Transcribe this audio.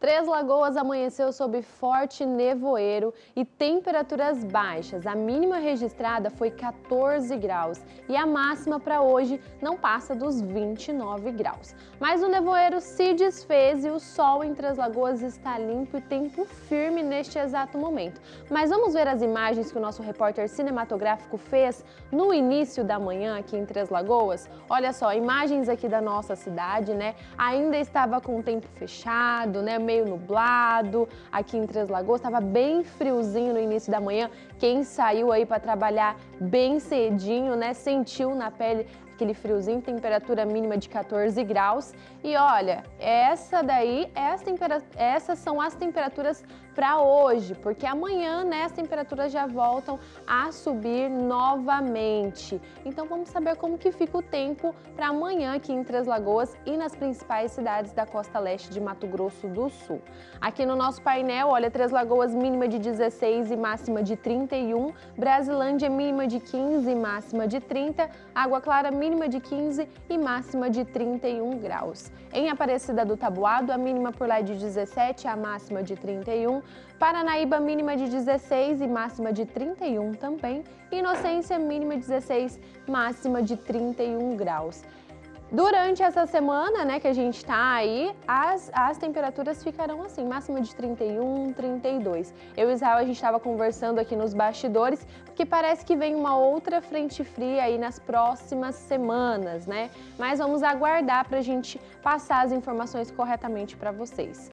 Três Lagoas amanheceu sob forte nevoeiro e temperaturas baixas. A mínima registrada foi 14 graus e a máxima para hoje não passa dos 29 graus. Mas o nevoeiro se desfez e o sol em Três Lagoas está limpo e tempo firme neste exato momento. Mas vamos ver as imagens que o nosso repórter cinematográfico fez no início da manhã aqui em Três Lagoas. Olha só, imagens aqui da nossa cidade, né? Ainda estava com o tempo fechado, né? Meio nublado aqui em Três Lagoas, estava bem friozinho no início da manhã. Quem saiu aí para trabalhar bem cedinho, né, sentiu na pele aquele friozinho, temperatura mínima de 14 graus. E olha, essa daí, essa essas são as temperaturas para hoje, porque amanhã né, as temperaturas já voltam a subir novamente. Então vamos saber como que fica o tempo para amanhã aqui em Três Lagoas e nas principais cidades da costa leste de Mato Grosso do Sul. Aqui no nosso painel, olha, Três Lagoas mínima de 16 e máxima de 31, Brasilândia mínima de 15 e máxima de 30, Água Clara mínima mínima de 15 e máxima de 31 graus. Em Aparecida do Tabuado, a mínima por lá é de 17, a máxima de 31. Paranaíba, mínima de 16 e máxima de 31 também. Inocência, mínima de 16, máxima de 31 graus. Durante essa semana, né, que a gente tá aí, as, as temperaturas ficarão assim, máxima de 31, 32. Eu e Israel, a gente estava conversando aqui nos bastidores, porque parece que vem uma outra frente fria aí nas próximas semanas, né? Mas vamos aguardar para a gente passar as informações corretamente para vocês.